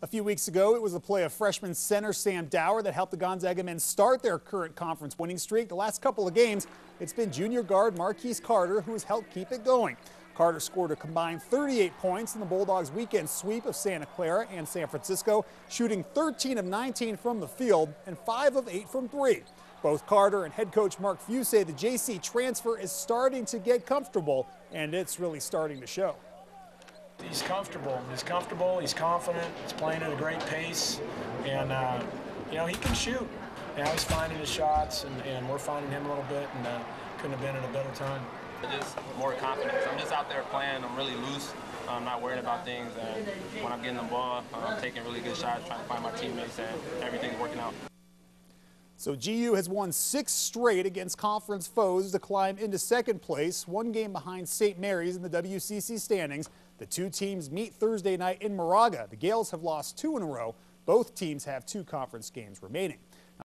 A few weeks ago, it was the play of freshman center Sam Dower that helped the Gonzaga men start their current conference winning streak. The last couple of games, it's been junior guard Marquise Carter who has helped keep it going. Carter scored a combined 38 points in the Bulldogs' weekend sweep of Santa Clara and San Francisco, shooting 13 of 19 from the field and 5 of 8 from three. Both Carter and head coach Mark Few say the JC transfer is starting to get comfortable, and it's really starting to show. He's comfortable. He's comfortable. He's confident. He's playing at a great pace, and uh, you know he can shoot. Now he's finding his shots, and, and we're finding him a little bit, and uh, couldn't have been at a better time. Just more confidence. I'm just out there playing. I'm really loose. I'm not worried about things, and when I'm getting the ball, I'm taking really good shots, trying to find my teammates, and everything's working out. So GU has won six straight against conference foes to climb into second place, one game behind St. Mary's in the WCC standings. The two teams meet Thursday night in Moraga. The Gaels have lost two in a row. Both teams have two conference games remaining.